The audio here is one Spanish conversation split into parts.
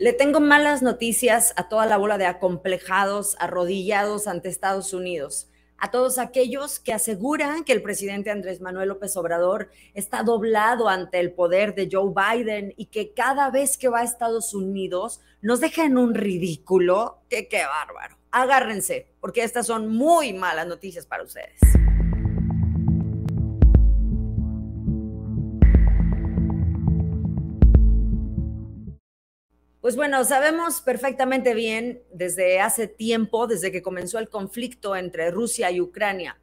Le tengo malas noticias a toda la bola de acomplejados, arrodillados ante Estados Unidos, a todos aquellos que aseguran que el presidente Andrés Manuel López Obrador está doblado ante el poder de Joe Biden y que cada vez que va a Estados Unidos nos deja en un ridículo. ¡Qué, qué bárbaro! Agárrense, porque estas son muy malas noticias para ustedes. Pues bueno, sabemos perfectamente bien desde hace tiempo, desde que comenzó el conflicto entre Rusia y Ucrania,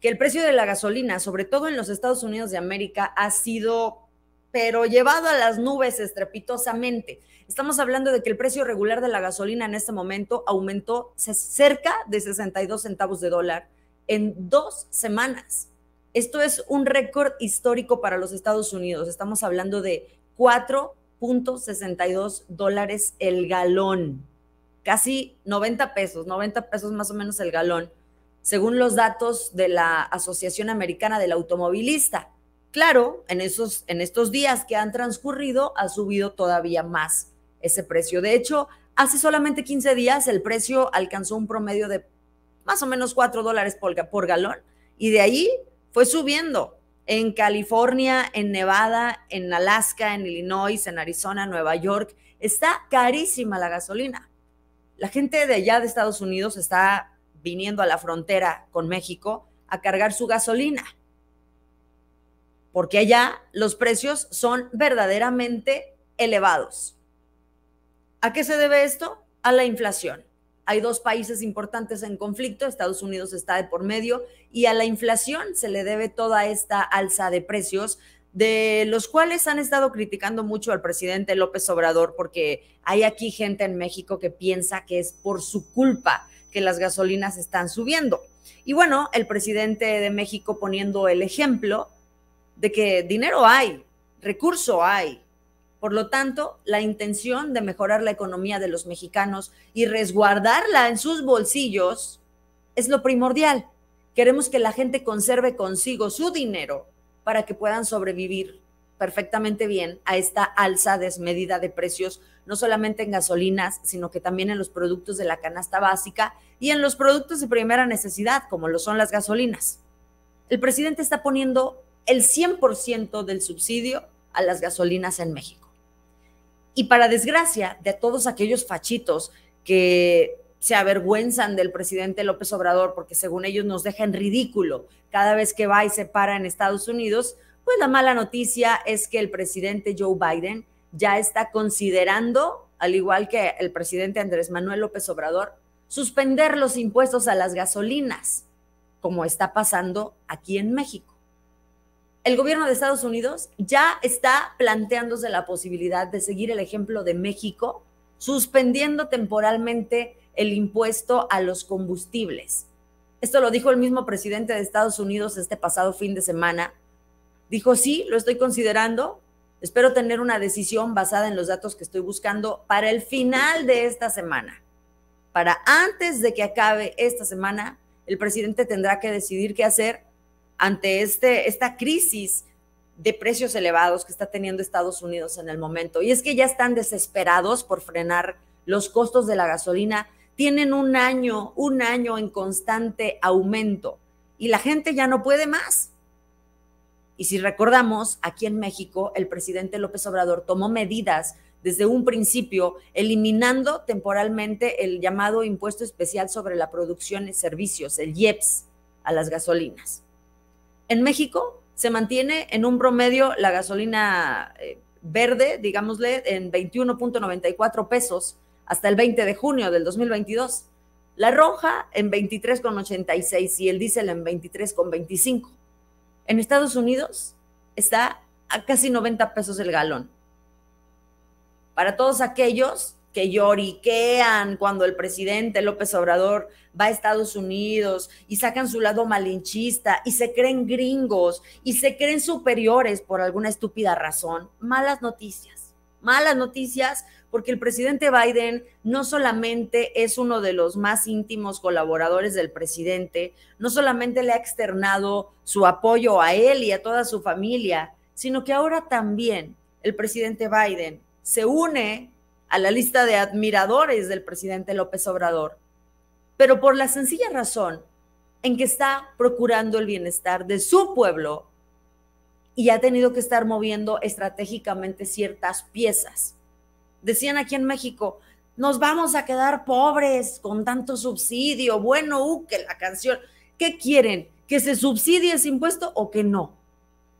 que el precio de la gasolina, sobre todo en los Estados Unidos de América, ha sido, pero llevado a las nubes estrepitosamente. Estamos hablando de que el precio regular de la gasolina en este momento aumentó cerca de 62 centavos de dólar en dos semanas. Esto es un récord histórico para los Estados Unidos. Estamos hablando de cuatro 62 dólares el galón, casi 90 pesos, 90 pesos más o menos el galón, según los datos de la Asociación Americana del Automovilista. Claro, en, esos, en estos días que han transcurrido ha subido todavía más ese precio. De hecho, hace solamente 15 días el precio alcanzó un promedio de más o menos 4 dólares por, por galón y de ahí fue subiendo en California, en Nevada, en Alaska, en Illinois, en Arizona, Nueva York. Está carísima la gasolina. La gente de allá de Estados Unidos está viniendo a la frontera con México a cargar su gasolina, porque allá los precios son verdaderamente elevados. ¿A qué se debe esto? A la inflación hay dos países importantes en conflicto, Estados Unidos está de por medio, y a la inflación se le debe toda esta alza de precios, de los cuales han estado criticando mucho al presidente López Obrador, porque hay aquí gente en México que piensa que es por su culpa que las gasolinas están subiendo. Y bueno, el presidente de México poniendo el ejemplo de que dinero hay, recurso hay, por lo tanto, la intención de mejorar la economía de los mexicanos y resguardarla en sus bolsillos es lo primordial. Queremos que la gente conserve consigo su dinero para que puedan sobrevivir perfectamente bien a esta alza desmedida de precios, no solamente en gasolinas, sino que también en los productos de la canasta básica y en los productos de primera necesidad, como lo son las gasolinas. El presidente está poniendo el 100% del subsidio a las gasolinas en México. Y para desgracia de todos aquellos fachitos que se avergüenzan del presidente López Obrador porque según ellos nos deja en ridículo cada vez que va y se para en Estados Unidos, pues la mala noticia es que el presidente Joe Biden ya está considerando, al igual que el presidente Andrés Manuel López Obrador, suspender los impuestos a las gasolinas, como está pasando aquí en México el gobierno de Estados Unidos ya está planteándose la posibilidad de seguir el ejemplo de México, suspendiendo temporalmente el impuesto a los combustibles. Esto lo dijo el mismo presidente de Estados Unidos este pasado fin de semana. Dijo, sí, lo estoy considerando. Espero tener una decisión basada en los datos que estoy buscando para el final de esta semana. Para antes de que acabe esta semana, el presidente tendrá que decidir qué hacer ante este, esta crisis de precios elevados que está teniendo Estados Unidos en el momento. Y es que ya están desesperados por frenar los costos de la gasolina. Tienen un año, un año en constante aumento y la gente ya no puede más. Y si recordamos, aquí en México, el presidente López Obrador tomó medidas desde un principio, eliminando temporalmente el llamado impuesto especial sobre la producción y servicios, el IEPS, a las gasolinas. En México se mantiene en un promedio la gasolina eh, verde, digámosle, en 21.94 pesos hasta el 20 de junio del 2022. La roja en 23,86 y el diésel en 23,25. En Estados Unidos está a casi 90 pesos el galón. Para todos aquellos que lloriquean cuando el presidente López Obrador va a Estados Unidos y sacan su lado malinchista y se creen gringos y se creen superiores por alguna estúpida razón. Malas noticias, malas noticias porque el presidente Biden no solamente es uno de los más íntimos colaboradores del presidente, no solamente le ha externado su apoyo a él y a toda su familia, sino que ahora también el presidente Biden se une a la lista de admiradores del presidente López Obrador, pero por la sencilla razón en que está procurando el bienestar de su pueblo y ha tenido que estar moviendo estratégicamente ciertas piezas. Decían aquí en México, nos vamos a quedar pobres con tanto subsidio. Bueno, uh, que la canción. ¿Qué quieren? ¿Que se subsidie ese impuesto o que no?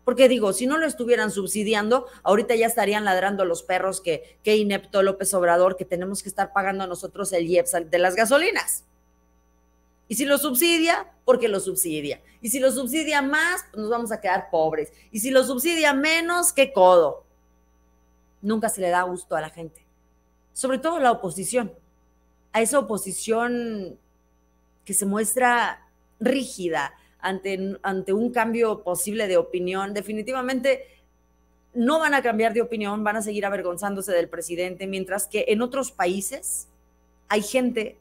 Porque digo, si no lo estuvieran subsidiando, ahorita ya estarían ladrando los perros que, que inepto López Obrador, que tenemos que estar pagando a nosotros el IEPS de las gasolinas. Y si lo subsidia, porque lo subsidia. Y si lo subsidia más, pues nos vamos a quedar pobres. Y si lo subsidia menos, qué codo. Nunca se le da gusto a la gente. Sobre todo la oposición. A esa oposición que se muestra rígida ante, ante un cambio posible de opinión. Definitivamente no van a cambiar de opinión, van a seguir avergonzándose del presidente, mientras que en otros países hay gente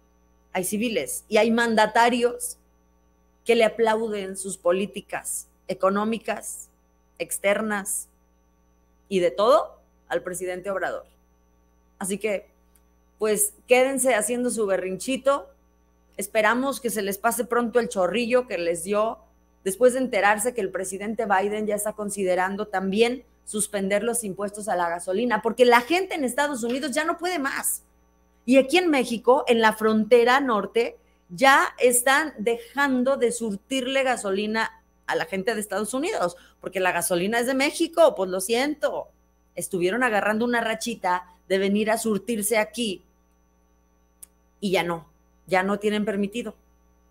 hay civiles y hay mandatarios que le aplauden sus políticas económicas, externas y de todo al presidente Obrador. Así que, pues quédense haciendo su berrinchito. Esperamos que se les pase pronto el chorrillo que les dio después de enterarse que el presidente Biden ya está considerando también suspender los impuestos a la gasolina, porque la gente en Estados Unidos ya no puede más. Y aquí en México, en la frontera norte, ya están dejando de surtirle gasolina a la gente de Estados Unidos, porque la gasolina es de México, pues lo siento. Estuvieron agarrando una rachita de venir a surtirse aquí y ya no, ya no tienen permitido.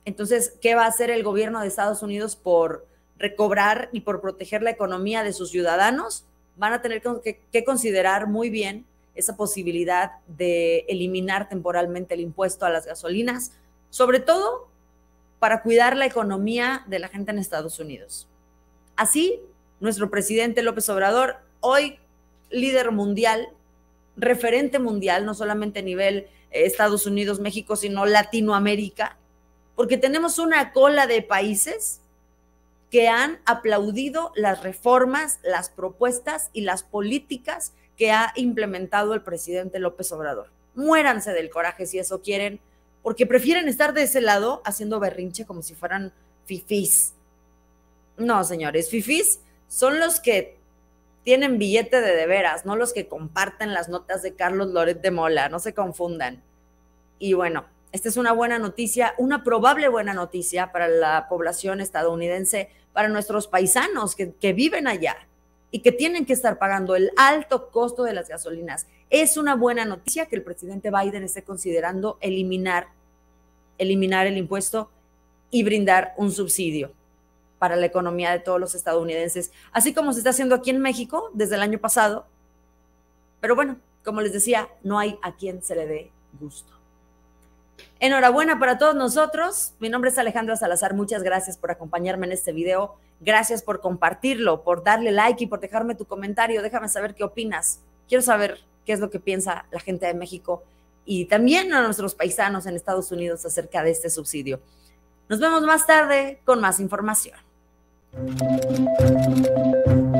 Entonces, ¿qué va a hacer el gobierno de Estados Unidos por recobrar y por proteger la economía de sus ciudadanos? Van a tener que, considerar muy bien esa posibilidad de eliminar temporalmente el impuesto a las gasolinas, sobre todo para cuidar la economía de la gente en Estados Unidos. Así, nuestro presidente López Obrador, hoy líder mundial, referente mundial, no solamente a nivel eh, Estados Unidos, México, sino Latinoamérica, porque tenemos una cola de países que han aplaudido las reformas, las propuestas y las políticas que ha implementado el presidente López Obrador. Muéranse del coraje si eso quieren, porque prefieren estar de ese lado haciendo berrinche como si fueran fifís. No, señores, fifís son los que tienen billete de de veras, no los que comparten las notas de Carlos Loret de Mola, no se confundan. Y bueno, esta es una buena noticia, una probable buena noticia para la población estadounidense, para nuestros paisanos que, que viven allá y que tienen que estar pagando el alto costo de las gasolinas. Es una buena noticia que el presidente Biden esté considerando eliminar, eliminar el impuesto y brindar un subsidio para la economía de todos los estadounidenses, así como se está haciendo aquí en México desde el año pasado. Pero bueno, como les decía, no hay a quien se le dé gusto. Enhorabuena para todos nosotros. Mi nombre es Alejandra Salazar. Muchas gracias por acompañarme en este video. Gracias por compartirlo, por darle like y por dejarme tu comentario. Déjame saber qué opinas. Quiero saber qué es lo que piensa la gente de México y también a nuestros paisanos en Estados Unidos acerca de este subsidio. Nos vemos más tarde con más información. Thank you.